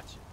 Watch it.